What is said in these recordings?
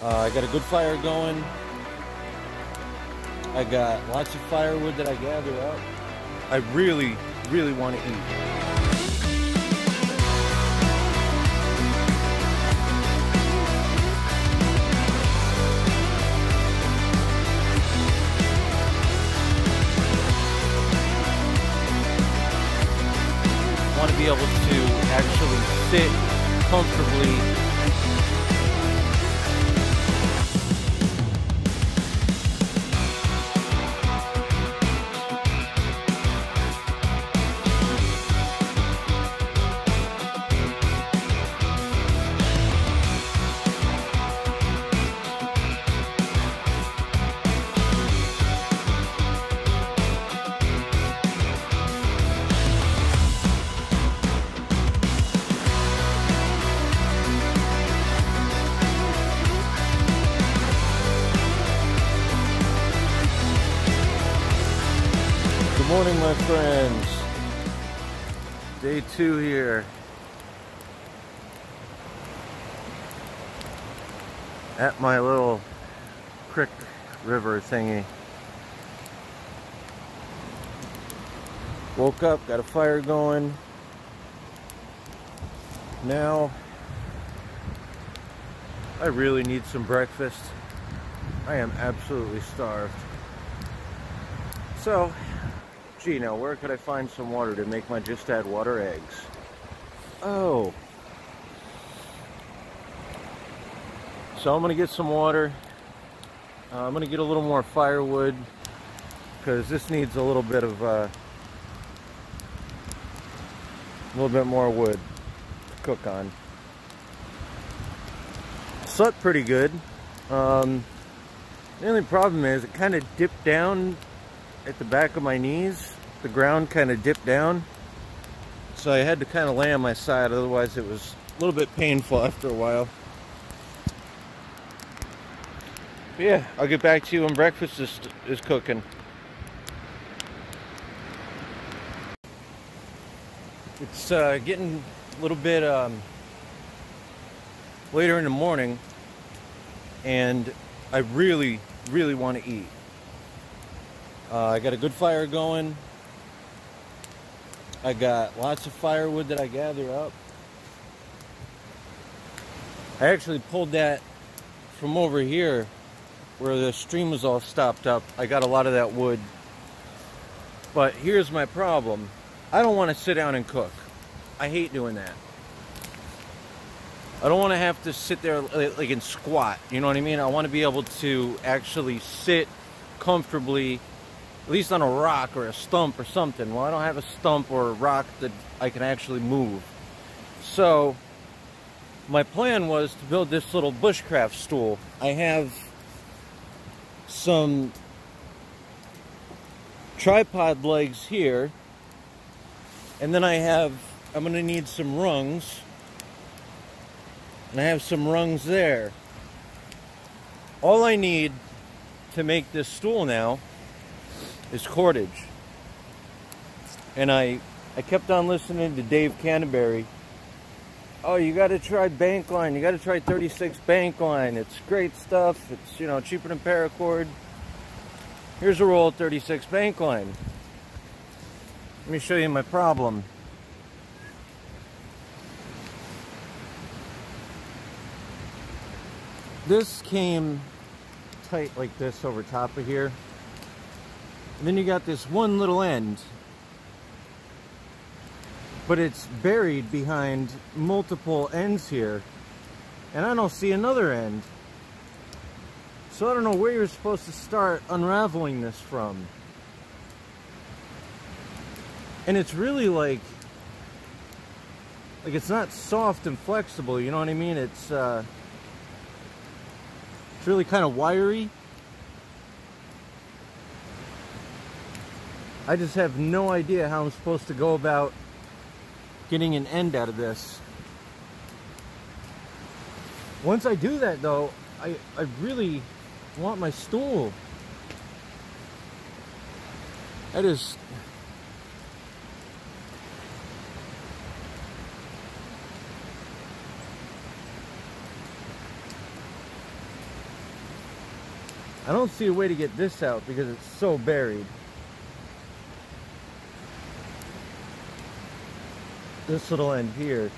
Uh, I got a good fire going. I got lots of firewood that I gather up. I really, really want to eat. want to be able to actually sit comfortably morning, my friends. Day two here. At my little creek river thingy. Woke up, got a fire going. Now, I really need some breakfast. I am absolutely starved. So, gee, now where could I find some water to make my just add water eggs? Oh. So I'm gonna get some water. Uh, I'm gonna get a little more firewood because this needs a little bit of uh, a little bit more wood to cook on. Slept pretty good. Um, the only problem is it kind of dipped down at the back of my knees. The ground kind of dipped down. So I had to kind of lay on my side, otherwise it was a little bit painful after a while. But yeah, I'll get back to you when breakfast is, is cooking. It's uh, getting a little bit um, later in the morning, and I really, really want to eat. Uh, I got a good fire going. I got lots of firewood that I gather up. I actually pulled that from over here where the stream was all stopped up. I got a lot of that wood. But here's my problem. I don't want to sit down and cook. I hate doing that. I don't want to have to sit there like and squat. You know what I mean? I want to be able to actually sit comfortably at least on a rock or a stump or something. Well, I don't have a stump or a rock that I can actually move. So, my plan was to build this little bushcraft stool. I have some tripod legs here. And then I have, I'm going to need some rungs. And I have some rungs there. All I need to make this stool now is cordage. And I I kept on listening to Dave Canterbury. Oh, you got to try Bankline. You got to try 36 Bankline. It's great stuff. It's, you know, cheaper than paracord. Here's a roll of 36 Bankline. Let me show you my problem. This came tight like this over top of here. And then you got this one little end. But it's buried behind multiple ends here. And I don't see another end. So I don't know where you're supposed to start unraveling this from. And it's really like, like it's not soft and flexible, you know what I mean? It's, uh, it's really kind of wiry. I just have no idea how I'm supposed to go about getting an end out of this. Once I do that though, I, I really want my stool. That is... I don't see a way to get this out because it's so buried. This little end here.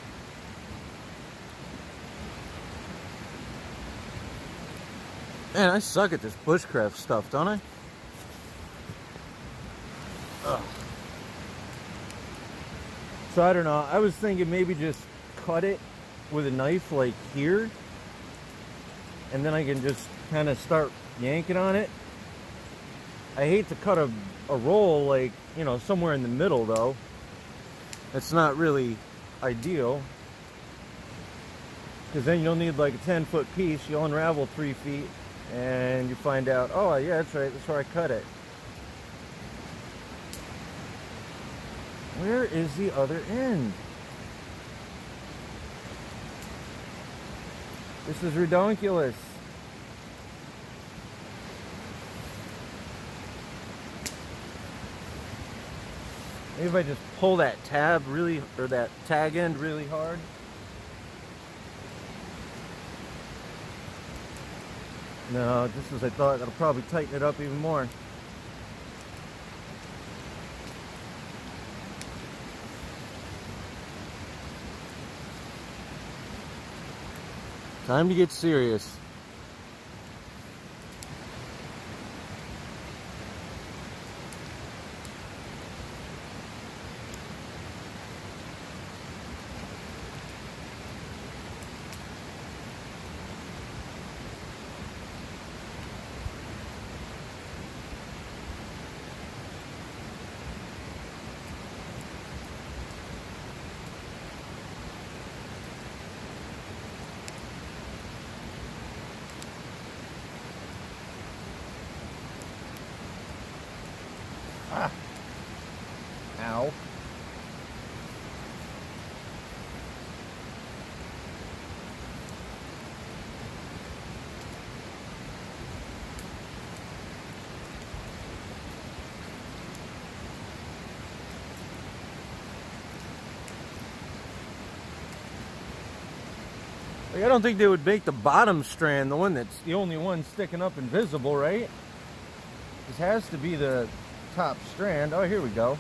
Man, I suck at this bushcraft stuff, don't I? Ugh. So I don't know. I was thinking maybe just cut it with a knife like here. And then I can just kind of start yanking on it. I hate to cut a, a roll like, you know, somewhere in the middle though. It's not really ideal. Because then you'll need like a 10 foot piece. You'll unravel three feet and you find out, oh yeah, that's right, that's where I cut it. Where is the other end? This is redonkulous. Maybe if I just pull that tab really, or that tag end really hard. No, just as I thought, that'll probably tighten it up even more. Time to get serious. I don't think they would make the bottom strand the one that's the only one sticking up and visible, right? This has to be the top strand. Oh, here we go.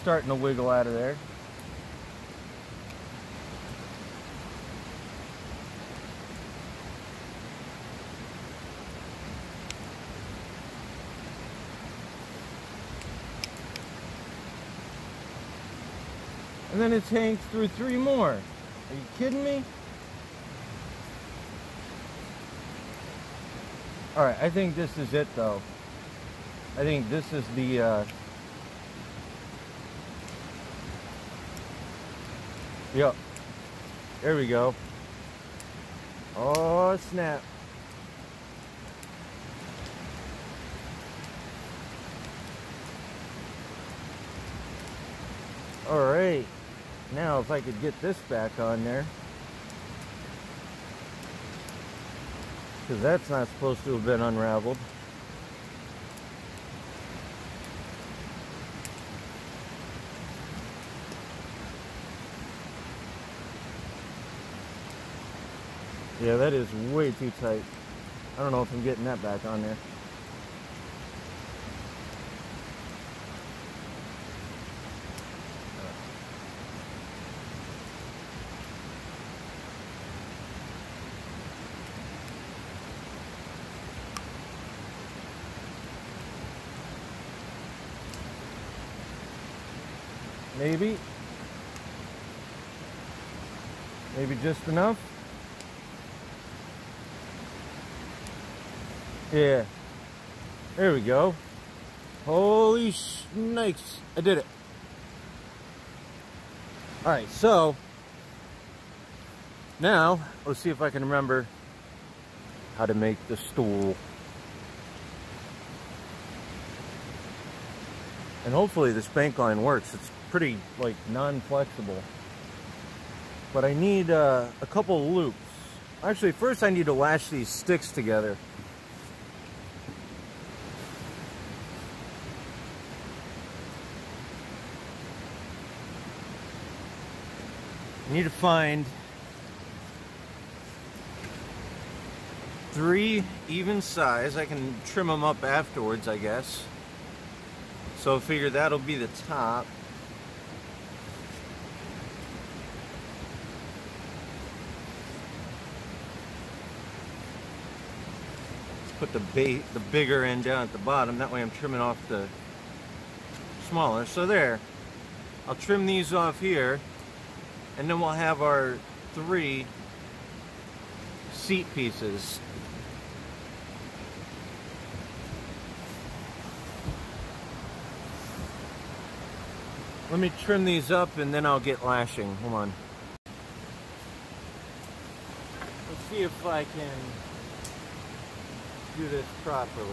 Starting to wiggle out of there. And then it's hanged through three more. Are you kidding me? Alright, I think this is it though. I think this is the uh, Yep. There we go. Oh, snap. All right. Now, if I could get this back on there. Because that's not supposed to have been unraveled. Yeah, that is way too tight. I don't know if I'm getting that back on there. Maybe. Maybe just enough. Yeah. There we go. Holy snakes. I did it. Alright, so now let's see if I can remember how to make the stool. And hopefully this bank line works. It's pretty like non-flexible. But I need uh, a couple loops. Actually, first I need to lash these sticks together. You need to find three even size. I can trim them up afterwards, I guess. So I figure that'll be the top. Put the bait, the bigger end down at the bottom. That way I'm trimming off the smaller. So there. I'll trim these off here and then we'll have our three seat pieces. Let me trim these up and then I'll get lashing. Hold on. Let's see if I can do this properly.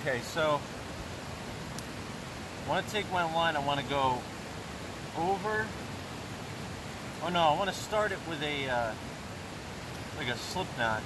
Okay, so I want to take my line, I want to go over. Oh no, I want to start it with a, uh, like a slip knot.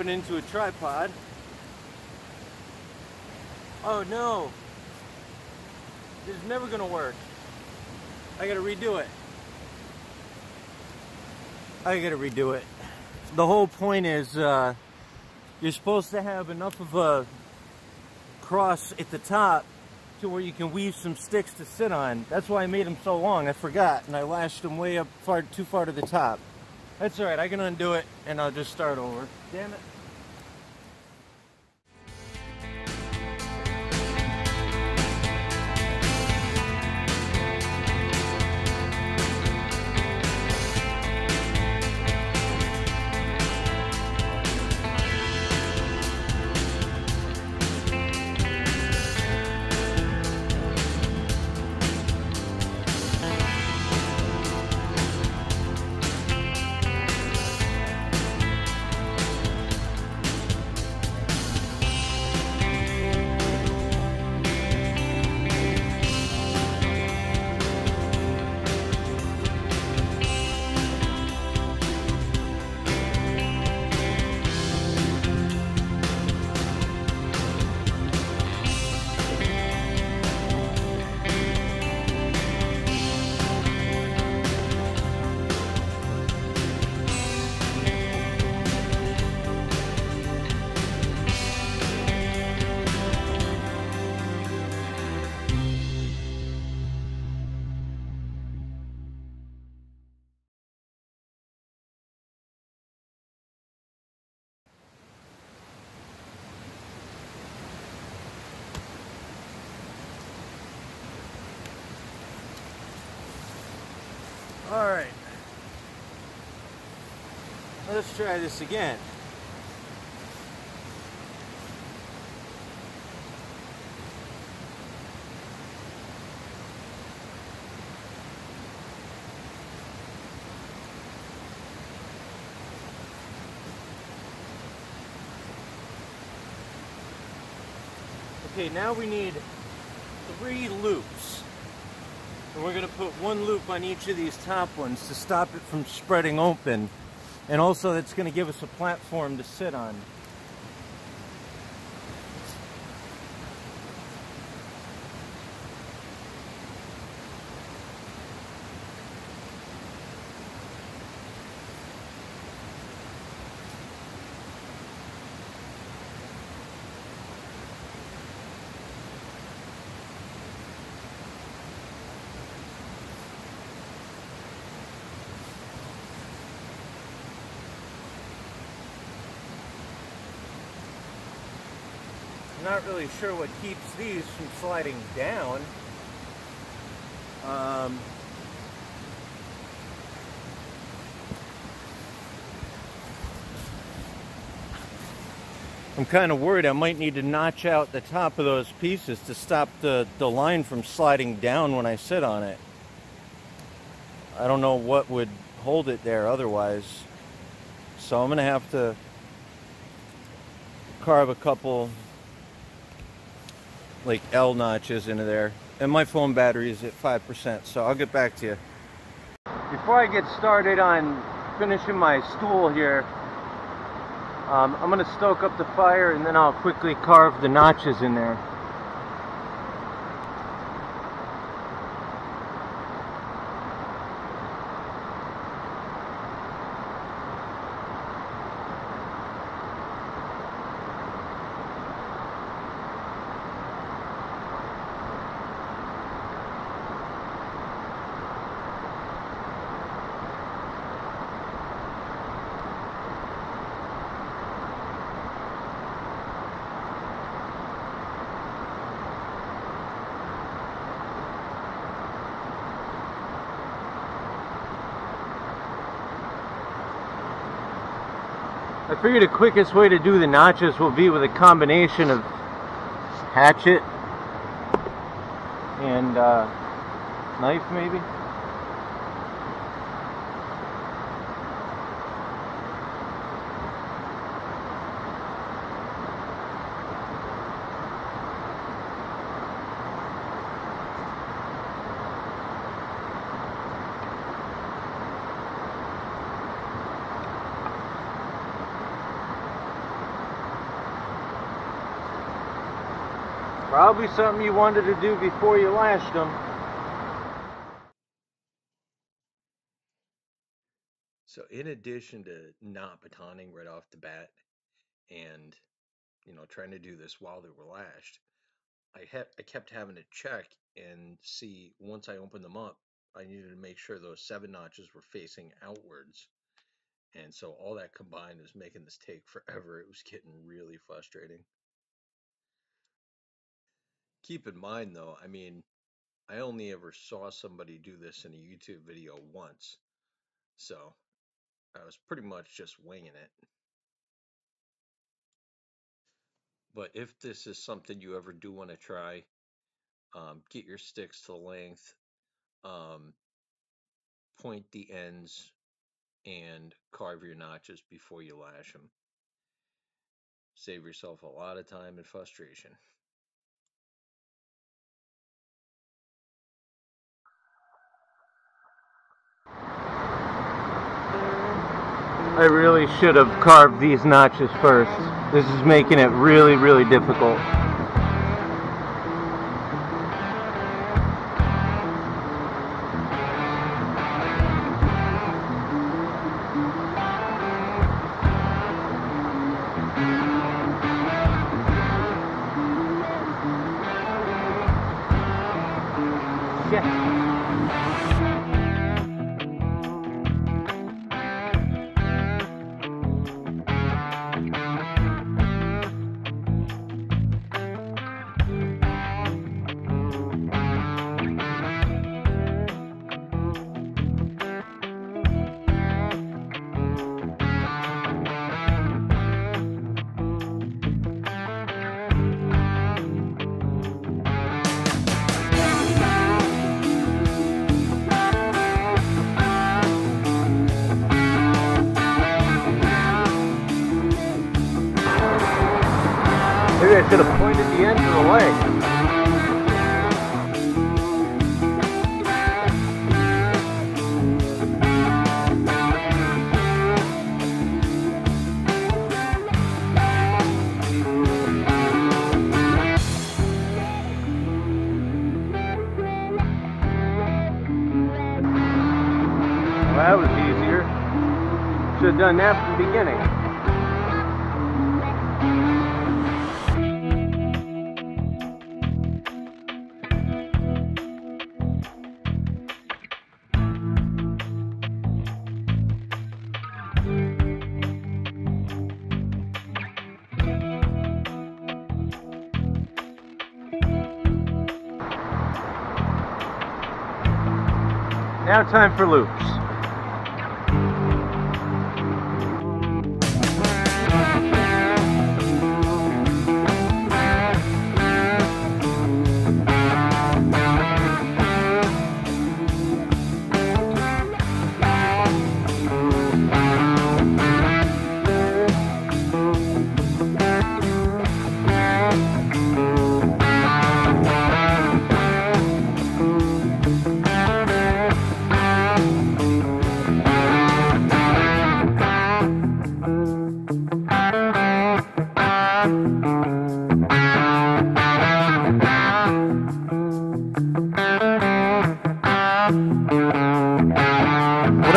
Into a tripod. Oh no! This is never gonna work. I gotta redo it. I gotta redo it. The whole point is uh, you're supposed to have enough of a cross at the top to where you can weave some sticks to sit on. That's why I made them so long. I forgot, and I lashed them way up far too far to the top. That's all right. I can undo it, and I'll just start over. Damn it. Let's try this again. Okay, now we need three loops. And we're going to put one loop on each of these top ones to stop it from spreading open. And also it's gonna give us a platform to sit on. Not really sure what keeps these from sliding down. Um, I'm kind of worried I might need to notch out the top of those pieces to stop the, the line from sliding down when I sit on it. I don't know what would hold it there otherwise. So I'm going to have to carve a couple like L notches into there. And my phone battery is at 5%, so I'll get back to you. Before I get started on finishing my stool here, um, I'm going to stoke up the fire and then I'll quickly carve the notches in there. I figured the quickest way to do the notches will be with a combination of hatchet and uh, knife maybe. Probably something you wanted to do before you lashed them. So in addition to not batoning right off the bat and you know trying to do this while they were lashed, I had I kept having to check and see once I opened them up, I needed to make sure those seven notches were facing outwards. And so all that combined was making this take forever. It was getting really frustrating. Keep in mind though, I mean, I only ever saw somebody do this in a YouTube video once. So I was pretty much just winging it. But if this is something you ever do want to try, um, get your sticks to length, um, point the ends, and carve your notches before you lash them. Save yourself a lot of time and frustration. I really should have carved these notches first. This is making it really, really difficult. Leg. Well, that was easier. Should have done that from the beginning. Now time for loops. What I'm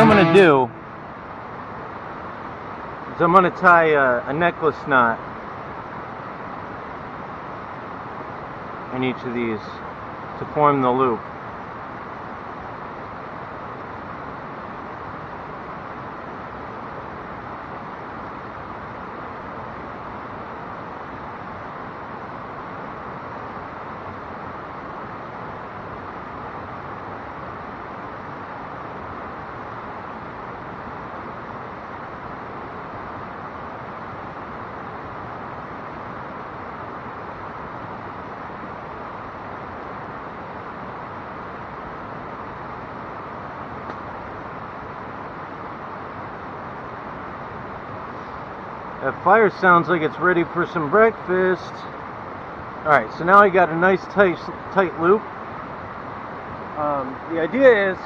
gonna do is I'm gonna tie a, a necklace knot in each of these to form the loop. Fire sounds like it's ready for some breakfast. Alright, so now I got a nice tight, tight loop. Um, the idea is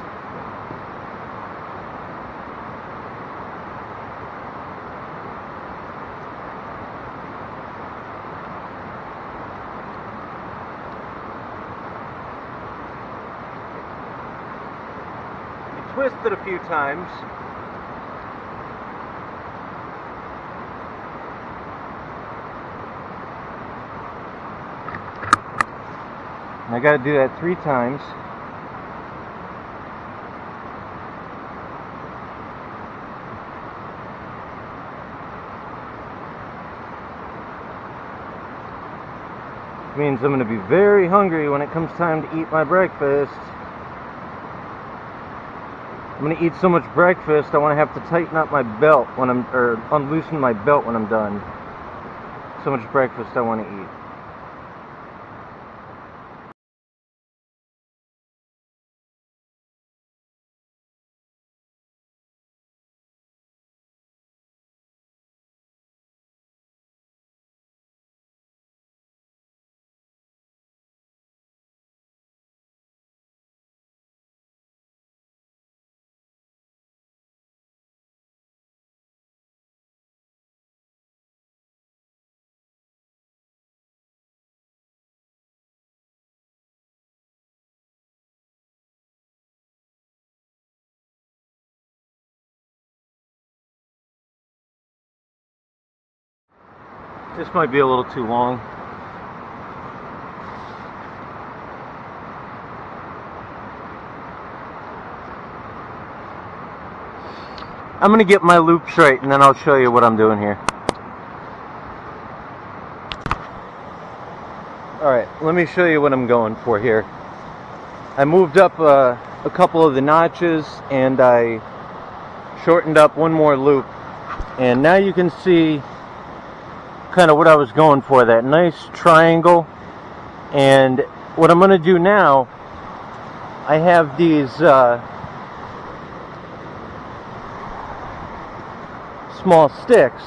twist it a few times. I got to do that three times. Means I'm going to be very hungry when it comes time to eat my breakfast. I'm going to eat so much breakfast, I want to have to tighten up my belt when I'm, or unloosen my belt when I'm done. So much breakfast I want to eat. This might be a little too long. I'm gonna get my loop straight and then I'll show you what I'm doing here. Alright, let me show you what I'm going for here. I moved up uh, a couple of the notches and I shortened up one more loop and now you can see kind of what I was going for that nice triangle and what I'm going to do now I have these uh, small sticks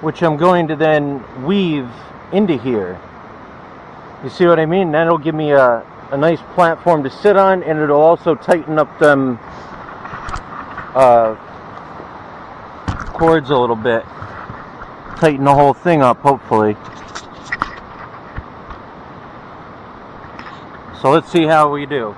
which I'm going to then weave into here. You see what I mean? That'll give me a, a nice platform to sit on and it'll also tighten up them uh, cords a little bit. Tighten the whole thing up, hopefully. So let's see how we do.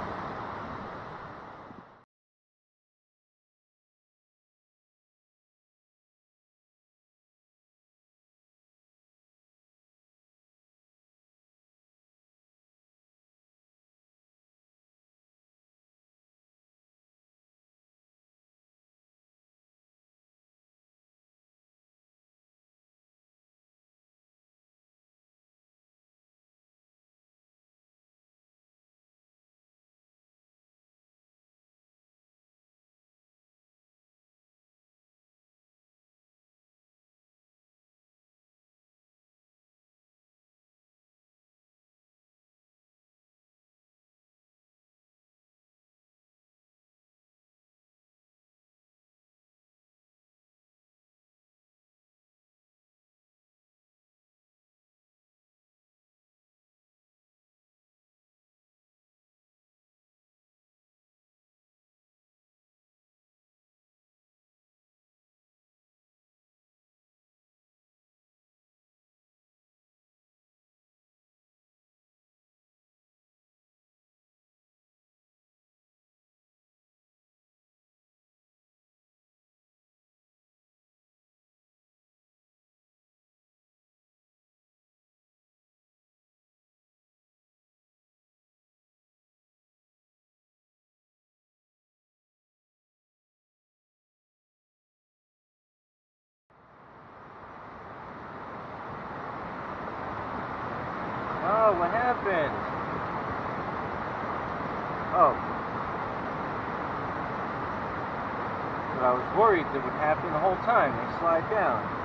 Oh, what happened? Oh. But I was worried that would happen the whole time. They slide down.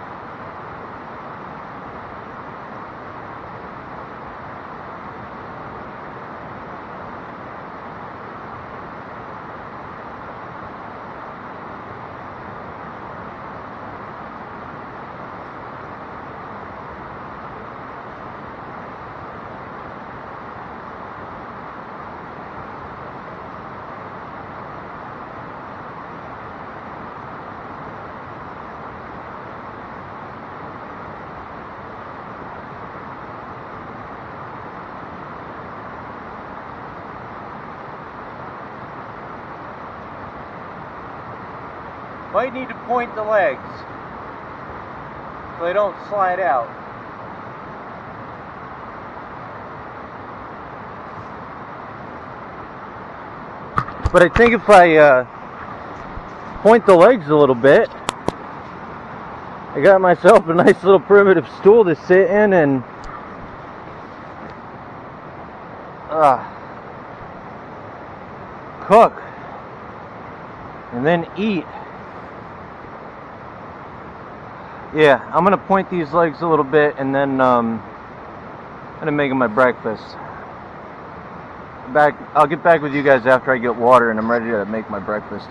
Might need to point the legs so they don't slide out. But I think if I uh, point the legs a little bit, I got myself a nice little primitive stool to sit in and uh, cook and then eat. Yeah, I'm gonna point these legs a little bit and then um, I'm gonna make my breakfast. Back, I'll get back with you guys after I get water and I'm ready to make my breakfast.